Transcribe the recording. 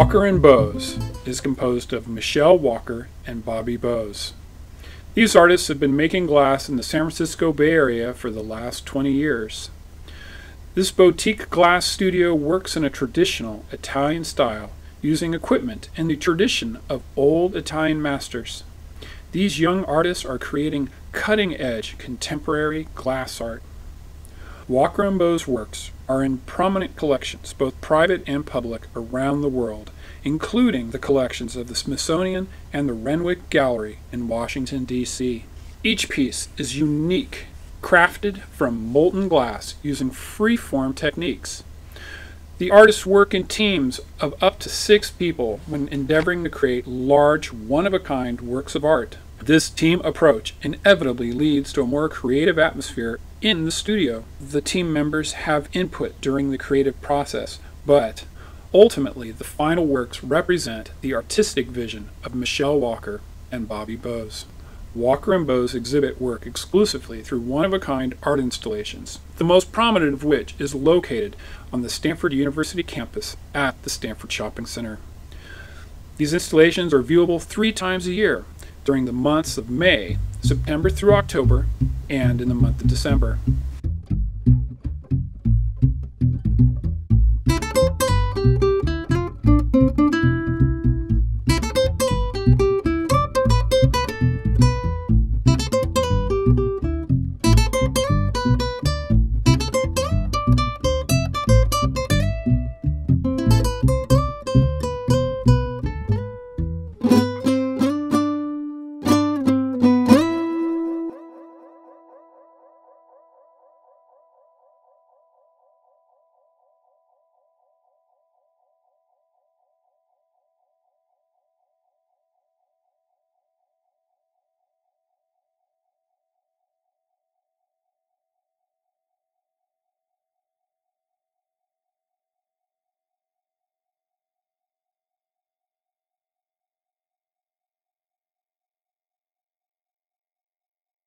Walker and Bose is composed of Michelle Walker and Bobby Bose. These artists have been making glass in the San Francisco Bay Area for the last 20 years. This boutique glass studio works in a traditional Italian style using equipment in the tradition of old Italian masters. These young artists are creating cutting edge contemporary glass art. Walker and Bose works are in prominent collections, both private and public, around the world, including the collections of the Smithsonian and the Renwick Gallery in Washington, D.C. Each piece is unique, crafted from molten glass using free-form techniques. The artists work in teams of up to six people when endeavoring to create large, one of a kind works of art. This team approach inevitably leads to a more creative atmosphere in the studio. The team members have input during the creative process, but ultimately the final works represent the artistic vision of Michelle Walker and Bobby Bose. Walker and Bose exhibit work exclusively through one of a kind art installations, the most prominent of which is located on the Stanford University campus at the Stanford Shopping Center. These installations are viewable three times a year during the months of May, September through October, and in the month of December.